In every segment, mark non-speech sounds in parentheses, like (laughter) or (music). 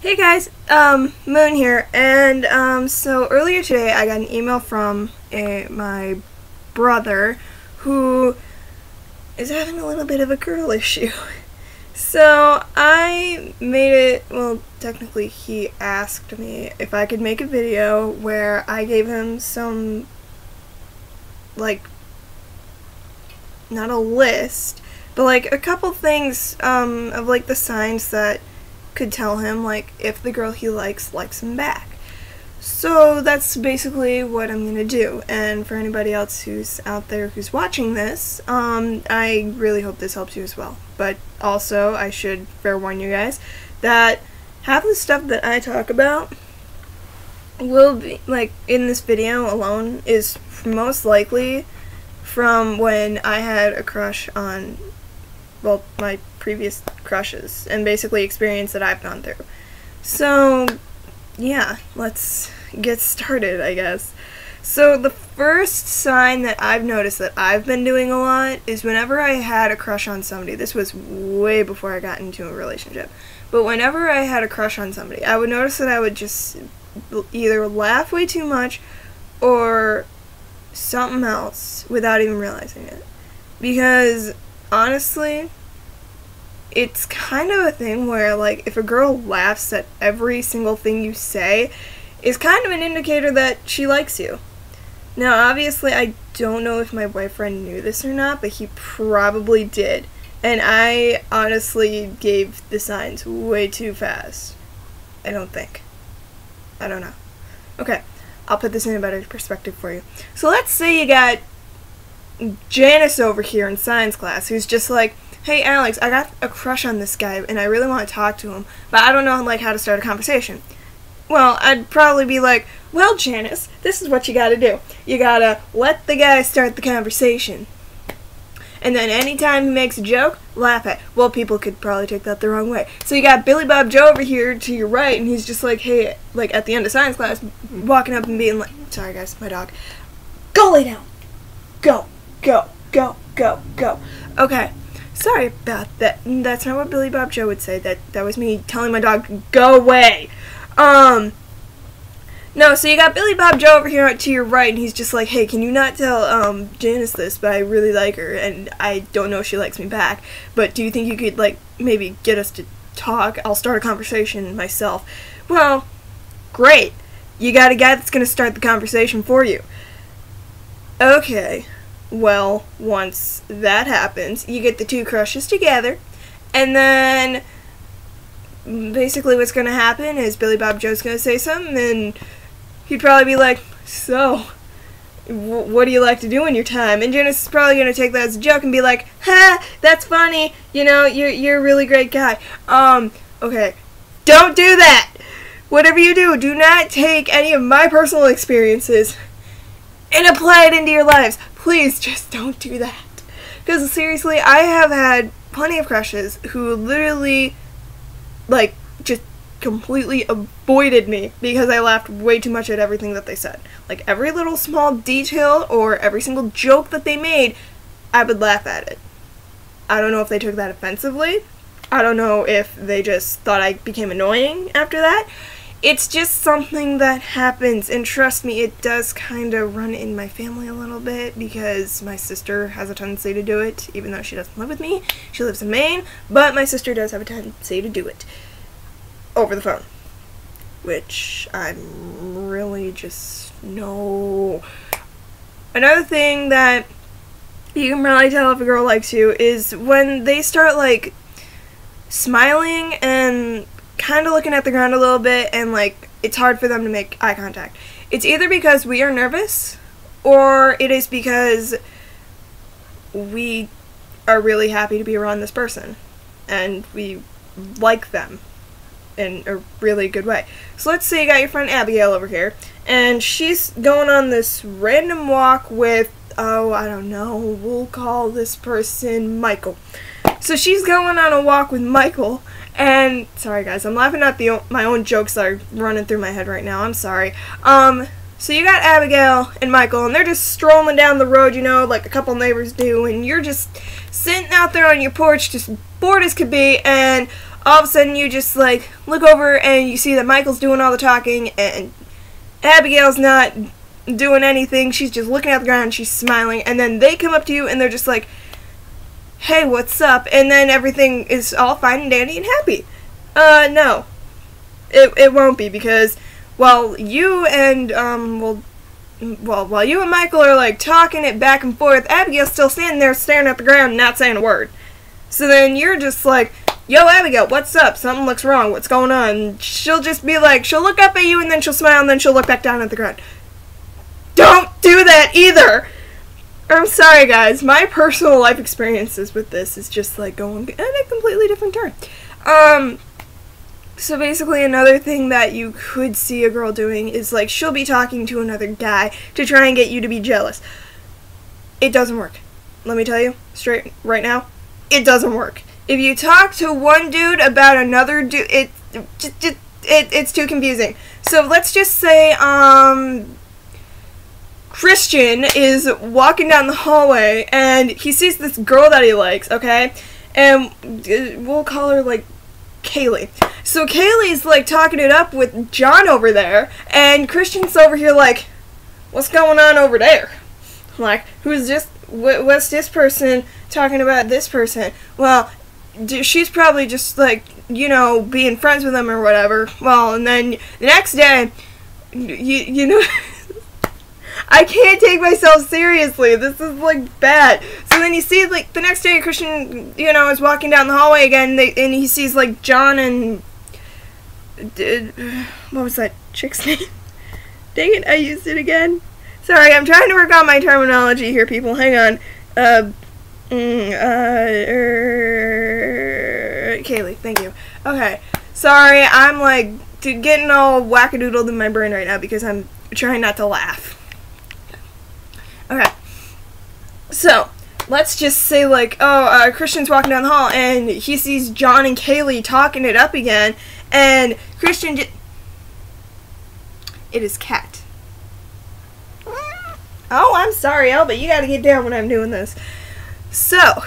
Hey guys, um, Moon here, and um, so earlier today I got an email from a, my brother who is having a little bit of a girl (laughs) issue. So I made it, well, technically he asked me if I could make a video where I gave him some, like, not a list, but like a couple things um, of like the signs that could tell him like if the girl he likes likes him back. So that's basically what I'm gonna do. And for anybody else who's out there who's watching this, um, I really hope this helps you as well. But also, I should fair warn you guys that half the stuff that I talk about will be like in this video alone is most likely from when I had a crush on well my previous crushes and basically experience that I've gone through. So, yeah, let's get started, I guess. So, the first sign that I've noticed that I've been doing a lot is whenever I had a crush on somebody, this was way before I got into a relationship, but whenever I had a crush on somebody, I would notice that I would just either laugh way too much or something else without even realizing it. Because honestly, it's kind of a thing where like if a girl laughs at every single thing you say is kind of an indicator that she likes you. Now, obviously, I don't know if my boyfriend knew this or not, but he probably did. And I honestly gave the signs way too fast. I don't think. I don't know. Okay, I'll put this in a better perspective for you. So let's say you got Janice over here in science class who's just like, hey Alex, I got a crush on this guy and I really want to talk to him, but I don't know like how to start a conversation. Well, I'd probably be like, well, Janice, this is what you gotta do. You gotta let the guy start the conversation. And then anytime he makes a joke, laugh at. Well, people could probably take that the wrong way. So you got Billy Bob Joe over here to your right, and he's just like, hey, like at the end of science class, walking up and being like, sorry guys, my dog, go lay down. Go, go, go, go. Okay, Sorry about that. That's not what Billy Bob Joe would say. That that was me telling my dog go away. Um. No, so you got Billy Bob Joe over here to your right, and he's just like, "Hey, can you not tell um Janice this? But I really like her, and I don't know if she likes me back. But do you think you could like maybe get us to talk? I'll start a conversation myself." Well, great. You got a guy that's gonna start the conversation for you. Okay. Well, once that happens, you get the two crushes together, and then basically what's going to happen is Billy Bob Joe's going to say something, and he'd probably be like, So, what do you like to do in your time? And Janice is probably going to take that as a joke and be like, Ha, that's funny. You know, you're, you're a really great guy. Um, okay. Don't do that! Whatever you do, do not take any of my personal experiences and apply it into your lives. Please just don't do that. Because seriously, I have had plenty of crushes who literally, like, just completely avoided me because I laughed way too much at everything that they said. Like, every little small detail or every single joke that they made, I would laugh at it. I don't know if they took that offensively. I don't know if they just thought I became annoying after that it's just something that happens and trust me it does kind of run in my family a little bit because my sister has a tendency to do it even though she doesn't live with me. She lives in maine but my sister does have a tendency to do it over the phone which i'm really just no. Another thing that you can really tell if a girl likes you is when they start like smiling and kind of looking at the ground a little bit and like it's hard for them to make eye contact. It's either because we are nervous or it is because we are really happy to be around this person and we like them in a really good way. So let's say you got your friend Abigail over here and she's going on this random walk with oh, I don't know, we'll call this person Michael. So she's going on a walk with Michael and sorry guys, I'm laughing at the my own jokes that are running through my head right now. I'm sorry. Um so you got Abigail and Michael and they're just strolling down the road, you know, like a couple neighbors do, and you're just sitting out there on your porch just bored as could be and all of a sudden you just like look over and you see that Michael's doing all the talking and Abigail's not doing anything. She's just looking at the ground, she's smiling, and then they come up to you and they're just like, "Hey, what's up?" And then everything is all fine and dandy and happy. Uh, no, it it won't be because while you and um well. Well, while you and Michael are like talking it back and forth, Abigail's still standing there staring at the ground, not saying a word. So then you're just like, yo, Abigail, what's up? Something looks wrong. What's going on? She'll just be like, she'll look up at you and then she'll smile and then she'll look back down at the ground. Don't do that either! I'm sorry, guys. My personal life experiences with this is just like going in a completely different turn. Um, so basically, another thing that you could see a girl doing is like she'll be talking to another guy to try and get you to be jealous. It doesn't work. Let me tell you straight right now, it doesn't work. If you talk to one dude about another dude, it just, just it, it's too confusing. So let's just say um Christian is walking down the hallway and he sees this girl that he likes, okay? And uh, we'll call her like Kaylee. So Kaylee's like talking it up with John over there, and Christian's over here like, what's going on over there? Like, who's this? Wh- what's this person talking about this person? Well, she's probably just like, you know, being friends with him or whatever. Well, and then the next day, you, you know. (laughs) I can't take myself seriously. This is like bad. So then you see like the next day, Christian, you know, is walking down the hallway again, they, and he sees like John and did what was that chick's (laughs) name? Dang it, I used it again. Sorry, I'm trying to work on my terminology here, people. Hang on. Uh, mm, uh, er, Kaylee, thank you. Okay, sorry, I'm like getting all wackadoodled in my brain right now because I'm trying not to laugh. Okay. So, let's just say, like, oh, uh, Christian's walking down the hall and he sees John and Kaylee talking it up again, and Christian. It is Cat. Oh, I'm sorry, Elba. You gotta get down when I'm doing this. So,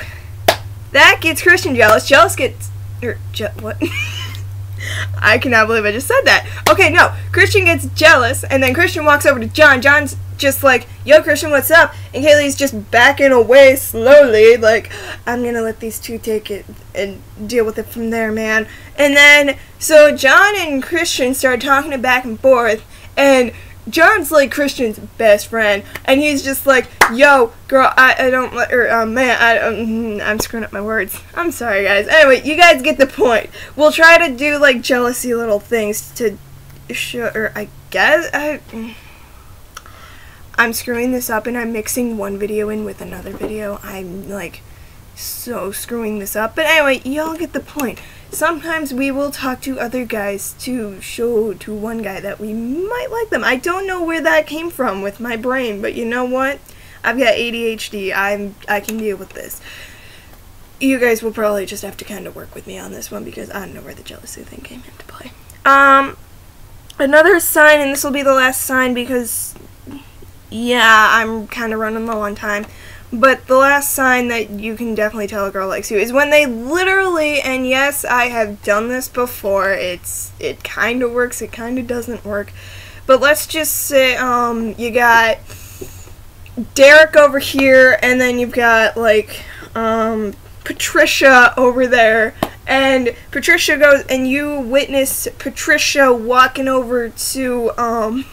that gets Christian jealous. Jealous gets. Er, je- what? (laughs) I cannot believe I just said that. Okay, no. Christian gets jealous, and then Christian walks over to John. John's just like, yo, Christian, what's up? And Kaylee's just backing away slowly, like, I'm gonna let these two take it and deal with it from there, man. And then, so John and Christian start talking back and forth, and John's like Christian's best friend, and he's just like, "Yo, girl, I, I don't let or uh, man, I um, I'm screwing up my words. I'm sorry, guys. Anyway, you guys get the point. We'll try to do like jealousy little things to show, or I guess I." I'm screwing this up and I'm mixing one video in with another video. I'm like so screwing this up. But anyway, y'all get the point. Sometimes we will talk to other guys to show to one guy that we might like them. I don't know where that came from with my brain, but you know what? I've got ADHD. I'm I can deal with this. You guys will probably just have to kind of work with me on this one because I don't know where the jealousy thing came into play. Um another sign and this will be the last sign because yeah, I'm kind of running low on time. But the last sign that you can definitely tell a girl likes you is when they literally, and yes, I have done this before. It's it kind of works, it kind of doesn't work. But let's just say um you got Derek over here and then you've got like um Patricia over there and Patricia goes and you witness Patricia walking over to um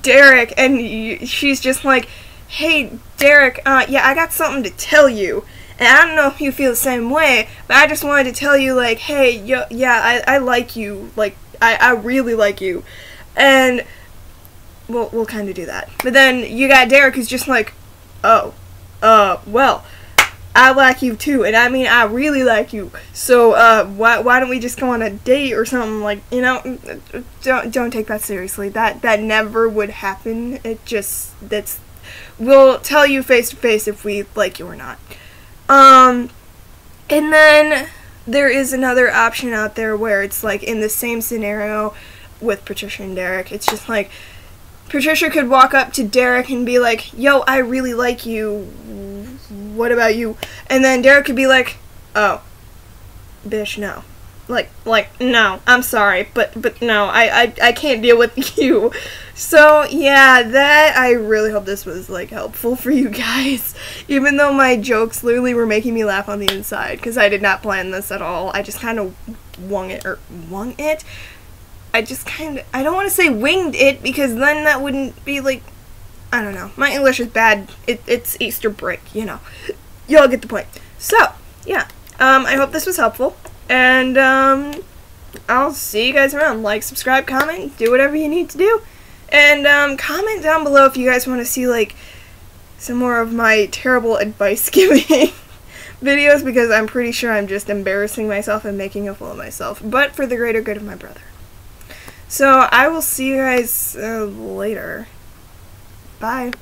Derek and she's just like hey, Derek, uh, yeah, I got something to tell you. And I don't know if you feel the same way, but I just wanted to tell you, like, hey, yo, yeah, I, I like you. Like, I, I really like you. And we'll, we'll kind of do that. But then you got Derek who's just like, oh, uh, well, I like you too, and I mean I really like you. So uh, why why don't we just go on a date or something like you know? Don't don't take that seriously. That that never would happen. It just that's we'll tell you face to face if we like you or not. Um, and then there is another option out there where it's like in the same scenario with Patricia and Derek. It's just like Patricia could walk up to Derek and be like, "Yo, I really like you. What about you?" And then Derek could be like, "Oh, bitch, no." like like no i'm sorry but but no I, I i can't deal with (laughs) you so yeah that i really hope this was like helpful for you (laughs) guys even though my jokes literally were making me laugh on the inside because i did not plan this at all i just kind of wung it or wung it i just kind of i don't want to say winged it because then that wouldn't be like i don't know my english is bad it, it's easter break you know y'all get the point so yeah um i hope this was helpful and um, I'll see you guys around. Like, subscribe, comment, do whatever you need to do. And um, comment down below if you guys want to see like some more of my terrible advice (laughs) giving videos because I'm pretty sure I'm just embarrassing myself and making a fool of myself. But for the greater good of my brother. So I will see you guys uh, later. Bye.